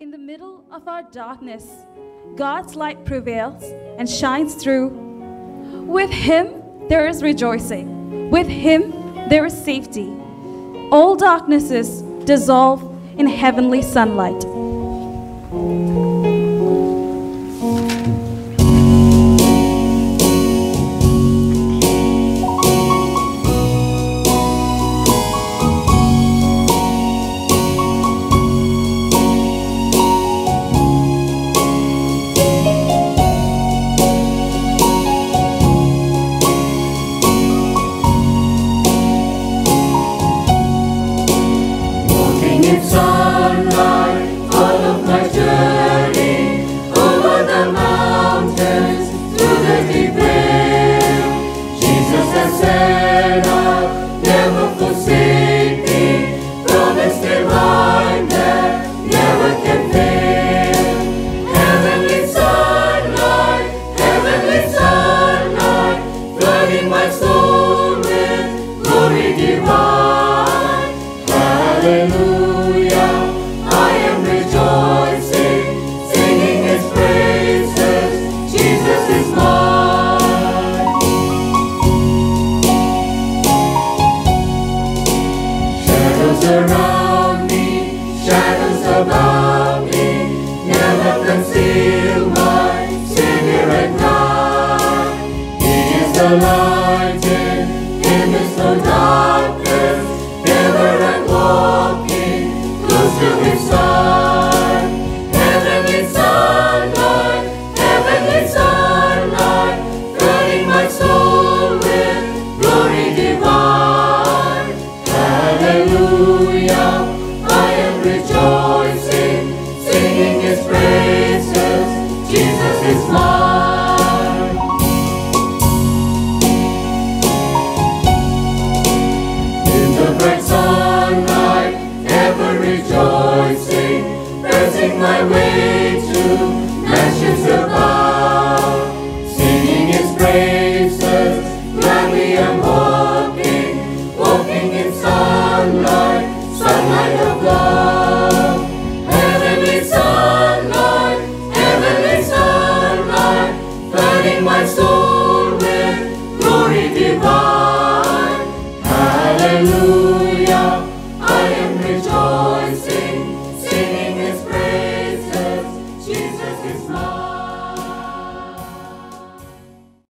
In the middle of our darkness, God's light prevails and shines through. With Him, there is rejoicing. With Him, there is safety. All darknesses dissolve in heavenly sunlight. Amidst the darkness, ever walking close to His side. My soul with glory divine. Hallelujah, I am rejoicing, singing His praises. my soul with glory divine. Hallelujah.